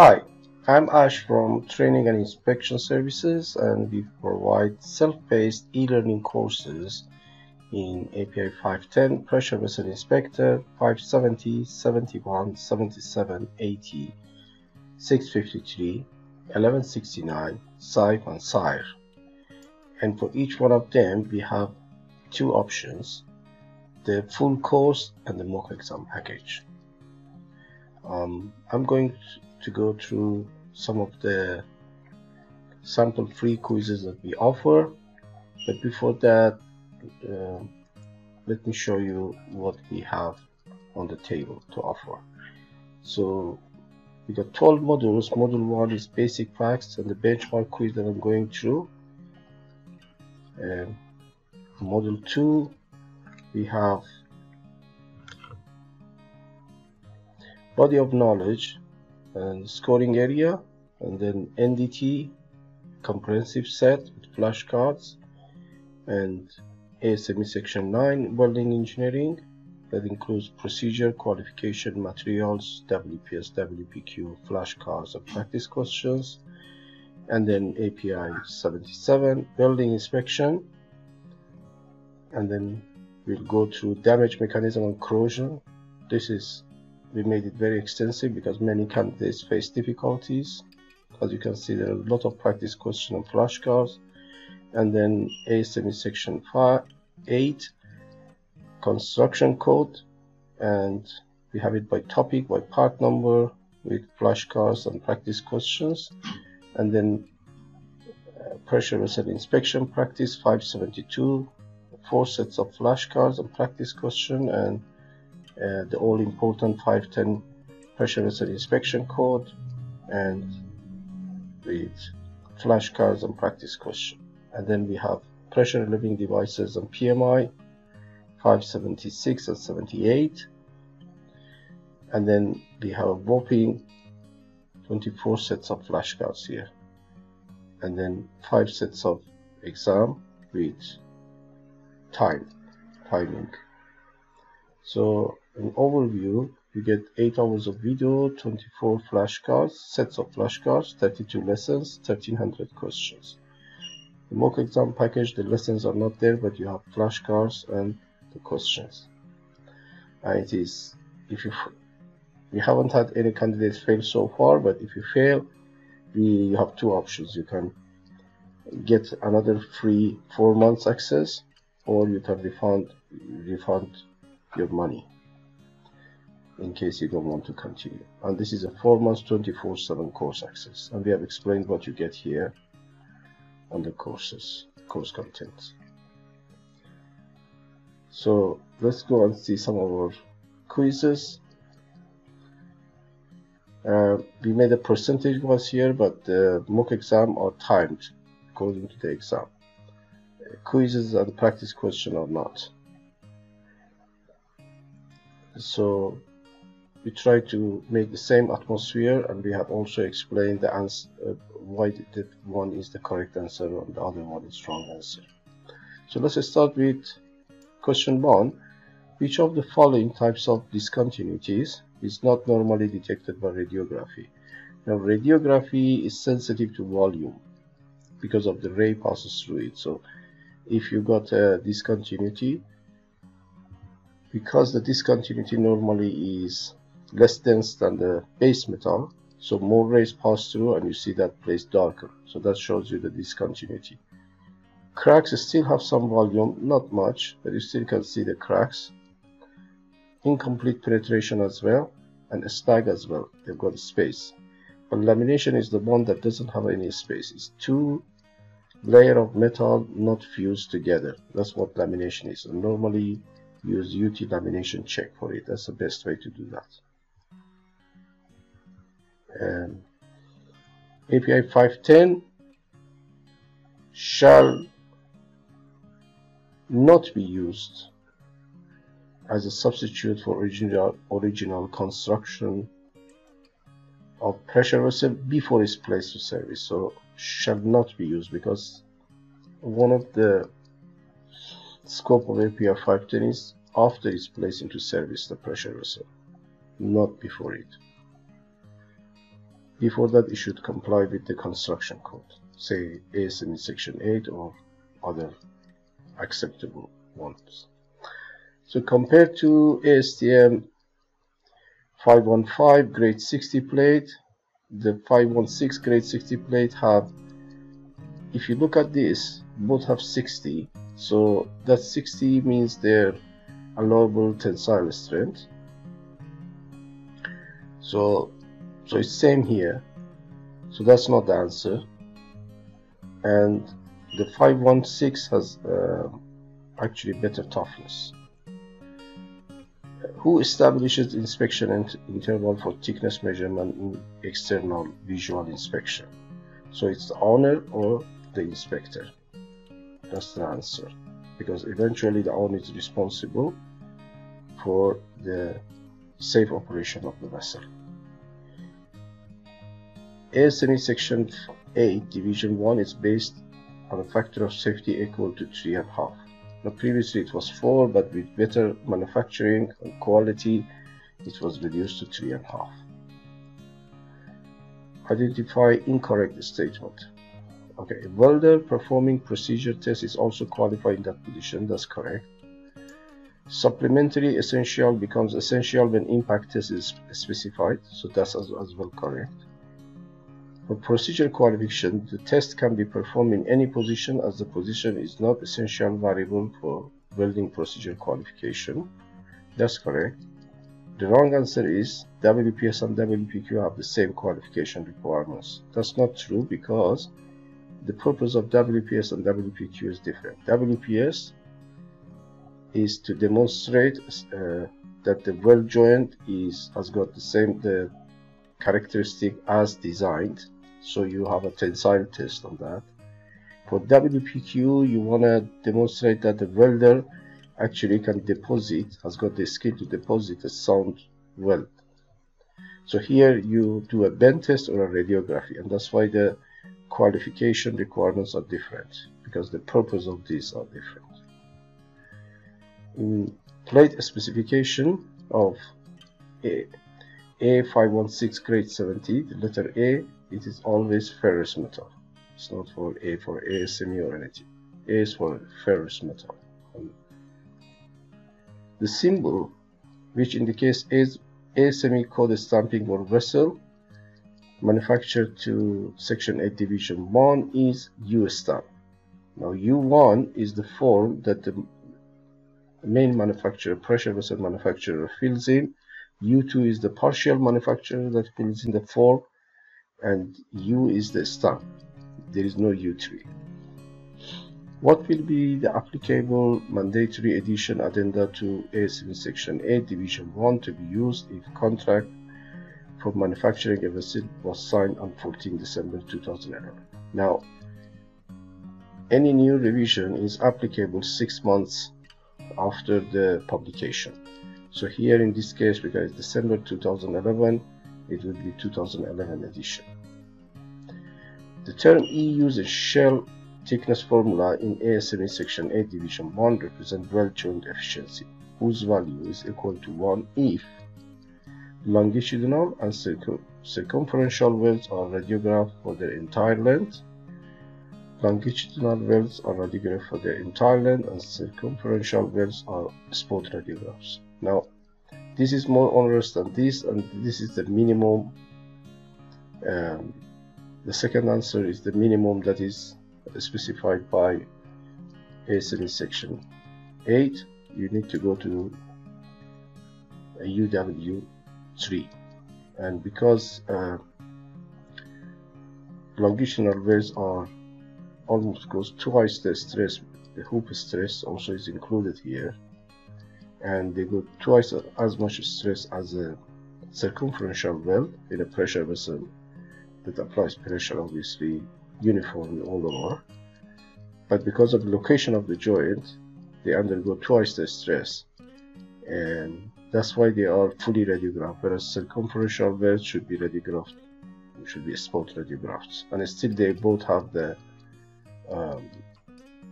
Hi, I'm Ash from Training and Inspection Services and we provide self-paced e-learning courses in API 510, Pressure Vessel Inspector, 570, 71, 77, 80, 653, 1169, SIFE and SIRE. And for each one of them we have two options, the full course and the mock exam package. Um, I'm going to go through some of the sample free quizzes that we offer. But before that uh, let me show you what we have on the table to offer. So we got 12 modules. Module 1 is basic facts and the benchmark quiz that I'm going through. Module 2 we have body of knowledge and scoring area and then NDT comprehensive set with flashcards and ASME section 9 welding engineering that includes procedure qualification materials WPS WPQ flashcards and practice questions and then API 77 welding inspection and then we'll go through damage mechanism and corrosion. This is we made it very extensive because many candidates face difficulties. As you can see there are a lot of practice questions on flashcards and then ASME section 5 8 construction code. And we have it by topic by part number with flashcards and practice questions. And then uh, pressure vessel inspection practice 572 four sets of flashcards and practice question. And uh, the all important 510 pressure vessel inspection code and with flashcards and practice question. And then we have pressure relieving devices and PMI 576 and 78 and then we have a whopping 24 sets of flashcards here. And then 5 sets of exam with time timing. So an overview. You get 8 hours of video 24 flashcards sets of flashcards 32 lessons 1300 questions. The mock exam package the lessons are not there but you have flashcards and the questions. And it is if you we haven't had any candidates fail so far but if you fail we you have two options. You can get another free four months access or you can refund refund your money in case you don't want to continue. And this is a 4 months 24 7 course access. And we have explained what you get here on the courses course contents so let's go and see some of our quizzes. Uh, we made a percentage was here but the mock exam are timed according to the exam. Uh, quizzes and practice question or not. So we try to make the same atmosphere and we have also explained the answer uh, why the one is the correct answer and the other one is wrong answer. So let's start with question one. Which of the following types of discontinuities is not normally detected by radiography? Now radiography is sensitive to volume because of the ray passes through it. So if you got a discontinuity because the discontinuity normally is less dense than the base metal so more rays pass through and you see that place darker. So that shows you the discontinuity. Cracks still have some volume not much but you still can see the cracks. Incomplete penetration as well and a slag as well. They've got space. But lamination is the one that doesn't have any space. It's two layer of metal not fused together. That's what lamination is. And normally use UT lamination check for it. That's the best way to do that um, API 510 shall not be used as a substitute for original original construction of pressure vessel before it's placed to service. So shall not be used because one of the scope of API 510 is after it's placed into service the pressure vessel not before it before that it should comply with the construction code say ASME section 8 or other acceptable ones. So compared to ASTM 515 grade 60 plate the 516 grade 60 plate have if you look at this both have 60 so that 60 means their allowable tensile strength. So so it's same here. So that's not the answer. And the 516 has uh, actually better toughness. Who establishes inspection interval for thickness measurement in external visual inspection? So it's the owner or the inspector. That's the answer. Because eventually the owner is responsible for the safe operation of the vessel ASME section 8 division 1 is based on a factor of safety equal to 3.5 now previously it was 4 but with better manufacturing and quality it was reduced to 3.5 identify incorrect statement. Okay a welder performing procedure test is also qualified in that position that's correct. Supplementary essential becomes essential when impact test is specified so that's as, as well correct for procedure qualification, the test can be performed in any position as the position is not essential variable for welding procedure qualification. That's correct. The wrong answer is WPS and WPQ have the same qualification requirements. That's not true because the purpose of WPS and WPQ is different. WPS is to demonstrate uh, that the weld joint is has got the same the characteristic as designed so you have a tensile test on that. For WPQ you want to demonstrate that the welder actually can deposit has got the skill to deposit a sound weld. So here you do a bend test or a radiography and that's why the qualification requirements are different because the purpose of these are different. In plate specification of A A516 grade 70 the letter A it is always ferrous metal. It's not for A for ASME or anything A is for ferrous metal. Um, the symbol which indicates ASME code stamping or vessel manufactured to section 8 division 1 is U stamp. Now U1 is the form that the main manufacturer pressure vessel manufacturer fills in. U2 is the partial manufacturer that fills in the form and U is the stamp. There is no U3. What will be the applicable mandatory addition addenda to ASME Section 8 Division 1 to be used if contract for manufacturing a vessel was signed on 14 December 2011? Now, any new revision is applicable six months after the publication. So here in this case, because December 2011, it will be 2011 edition. The term E uses shell thickness formula in ASME section 8 division 1 represent weld joint efficiency whose value is equal to 1 if longitudinal and circum circumferential welds are radiographed for their entire length longitudinal welds are radiographed for their entire length and circumferential welds are spot radiographs. Now this is more onerous than this and this is the minimum um, the second answer is the minimum that is specified by ASME section. 8 you need to go to a UW3 and because uh, longitudinal welds are almost goes twice the stress the hoop stress also is included here. And they go twice as much stress as a circumferential weld in a pressure vessel that applies pressure obviously uniformly all over but because of the location of the joint they undergo twice the stress. And that's why they are fully radiographed whereas circumferential welds should be radiographed should be spot radiographs and still they both have the um,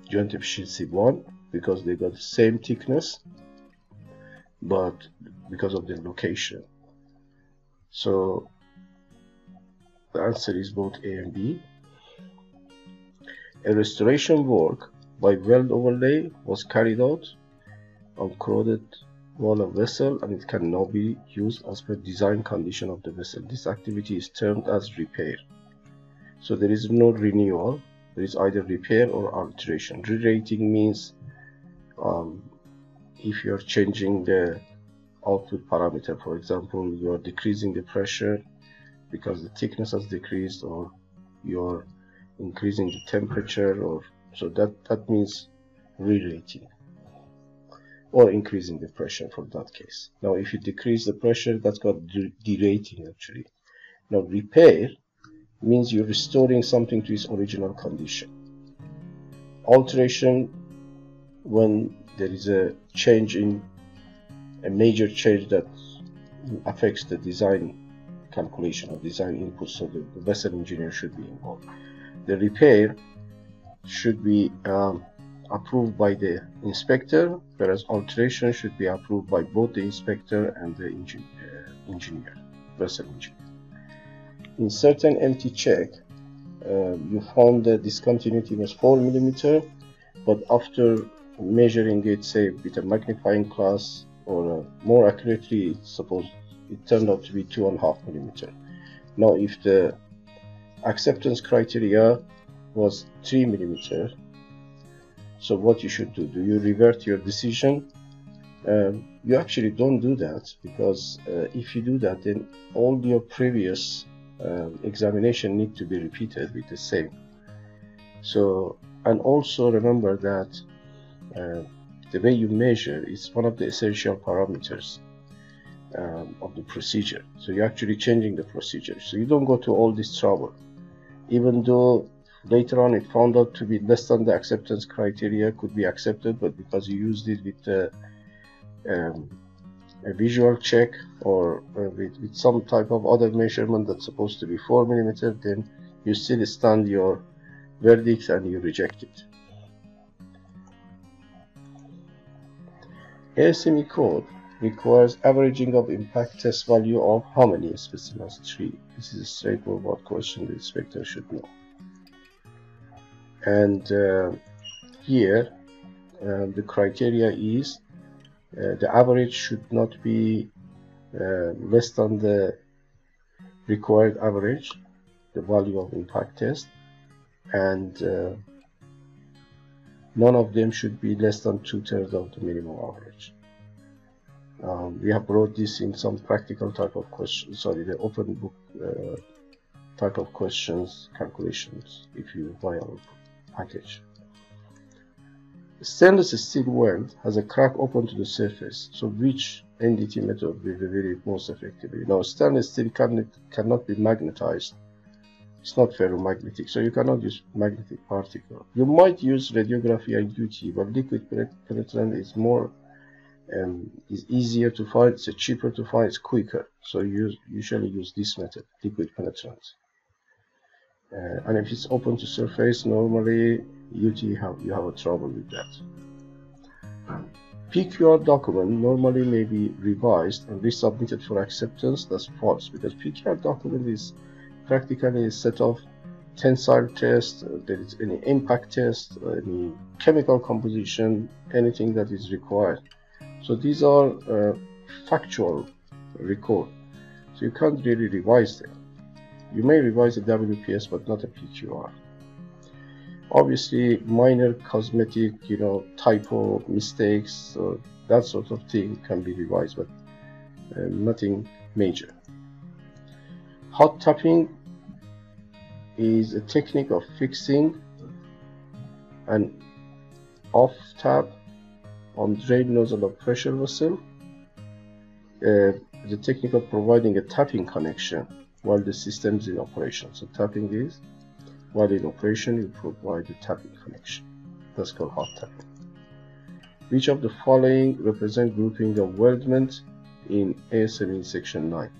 joint efficiency 1 because they got the same thickness but because of the location. So The answer is both A and B. A restoration work by weld overlay was carried out on corroded wall of vessel and it can now be used as per design condition of the vessel. This activity is termed as repair. So there is no renewal, there is either repair or alteration. Re-rating means um, if you're changing the output parameter, for example, you're decreasing the pressure because the thickness has decreased or you're increasing the temperature or so that that means re-rating or increasing the pressure for that case. Now if you decrease the pressure that's called derating actually. Now repair means you're restoring something to its original condition. Alteration when there is a change in a major change that affects the design calculation of design input so the, the vessel engineer should be involved the repair should be um, approved by the inspector, whereas alteration should be approved by both the inspector and the engin uh, engineer, vessel engineer. In certain MT check, uh, you found the discontinuity was 4 millimeter, but after measuring it, say with a magnifying glass or uh, more accurately, suppose it turned out to be 2.5 millimeter. Now, if the acceptance criteria was 3 millimeter, so what you should do? Do you revert your decision? Um, you actually don't do that because uh, if you do that, then all your previous uh, examination need to be repeated with the same. So, and also remember that uh, the way you measure is one of the essential parameters um, of the procedure. So you're actually changing the procedure. So you don't go to all this trouble, even though Later on, it found out to be less than the acceptance criteria could be accepted, but because you used it with uh, um, a visual check or uh, with, with, some type of other measurement that's supposed to be 4 millimeter, then you still stand your verdict and you reject it. ASME code requires averaging of impact test value of how many specimens? 3. This is a straightforward question the inspector should know and uh, here uh, the criteria is uh, the average should not be less than the required average the value of impact test and uh, none of them should be less than two-thirds of the minimum average. Um, we have brought this in some practical type of questions, sorry, the open book uh, type of questions, calculations, if you buy our package. Stainless steel weld has a crack open to the surface, so which NDT method will reveal it most effectively? Now, stainless steel can, cannot be magnetized. It's not ferromagnetic, so you cannot use magnetic particle. You might use radiography and UT, but liquid penetrant is more um, is easier to find, it's cheaper to find, it's quicker. So you usually use this method, liquid penetrant. Uh, and if it's open to surface, normally have, you have a trouble with that. PQR document normally may be revised and resubmitted for acceptance. That's false because PQR document is practically a set of tensile test, uh, there is any impact test, uh, any chemical composition, anything that is required. So these are uh, factual record. So you can't really revise them. You may revise a WPS but not a PQR. Obviously, minor cosmetic, you know, typo mistakes, or that sort of thing can be revised, but uh, nothing major. Hot tapping is a technique of fixing an off tap on drain nozzle of pressure vessel. Uh, the technique of providing a tapping connection while the system is in operation. So tapping is while in operation you provide the tapping connection. That's called hot tapping. Which of the following represent grouping of weldment in ASME section 9?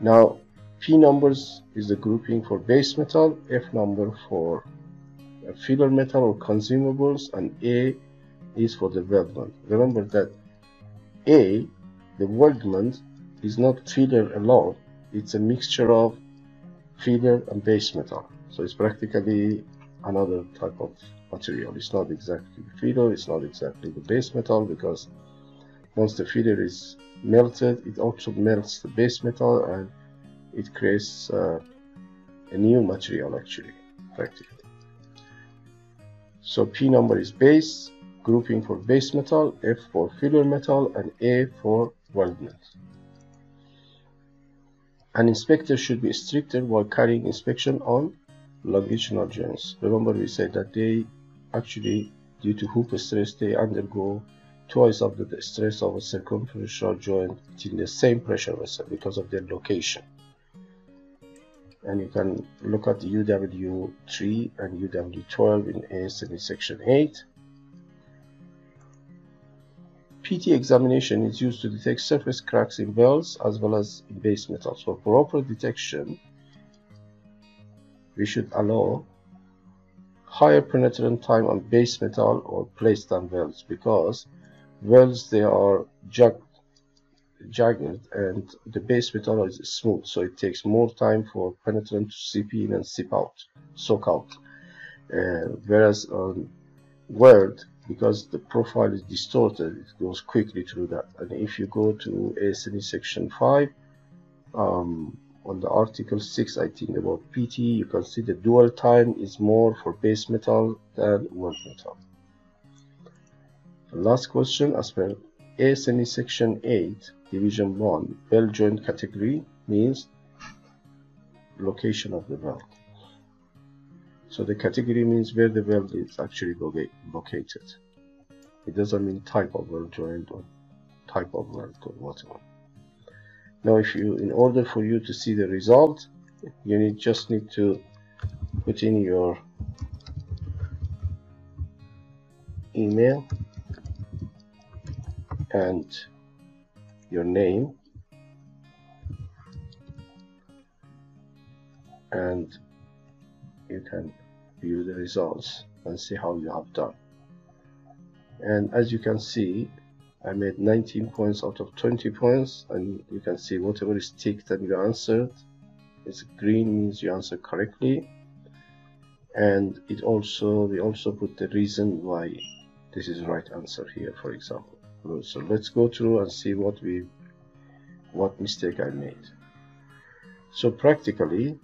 Now P numbers is the grouping for base metal, F number for filler metal or consumables, and A is for the weldment. Remember that A, the weldment, is not filler alone, it's a mixture of filler and base metal. So it's practically another type of material. It's not exactly the filler it's not exactly the base metal because once the filler is melted it also melts the base metal and it creates uh, a new material actually practically. So P number is base grouping for base metal F for filler metal and A for weldment an inspector should be stricter while carrying inspection on longitudinal joints remember we said that they actually due to hoop stress they undergo twice of the stress of a circumferential joint in the same pressure vessel because of their location. And you can look at UW3 and UW12 in ASME section 8. PT examination is used to detect surface cracks in welds as well as in base metals. For proper detection, we should allow higher penetrant time on base metal or plate than welds because welds they are jagged, jagged and the base metal is smooth so it takes more time for penetrant to seep in and seep out soak out uh, whereas on weld because the profile is distorted it goes quickly through that and if you go to ASME section 5 um, on the article 6 I think about PT you can see the dwell time is more for base metal than weld metal Last question as per ASME section 8 division 1 weld joint category means location of the weld. So the category means where the weld is actually located. It doesn't mean type of weld joint or type of weld or whatever. Now if you in order for you to see the result you need just need to put in your email and your name and you can view the results and see how you have done. And as you can see I made 19 points out of 20 points and you can see whatever is ticked and you answered it's green means you answered correctly. And it also we also put the reason why this is right answer here for example. So let's go through and see what we what mistake I made. So practically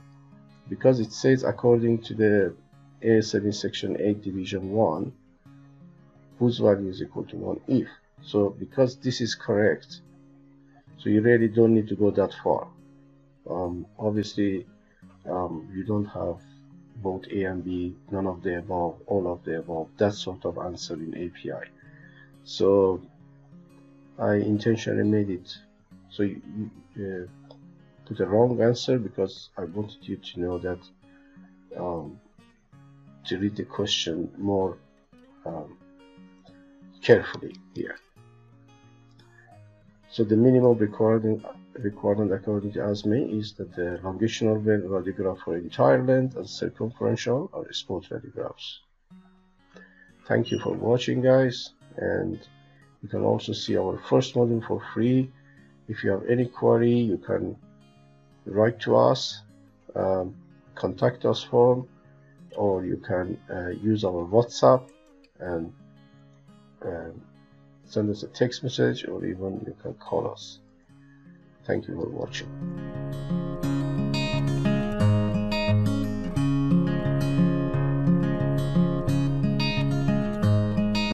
because it says according to the ASME section 8 division 1 whose value is equal to 1 if. So because this is correct so you really don't need to go that far. Um, obviously um, you don't have both A and B none of the above all of the above. That sort of answer in API so I intentionally made it so you, you uh, put a wrong answer because I wanted you to know that um, to read the question more um, carefully here. So the minimum requirement, requirement according to ASME is that the longitudinal radiograph for entire length and circumferential are spot radiographs. Thank you for watching guys and you can also see our first module for free if you have any query you can write to us um, contact us form or you can uh, use our whatsapp and um, send us a text message or even you can call us. Thank you for watching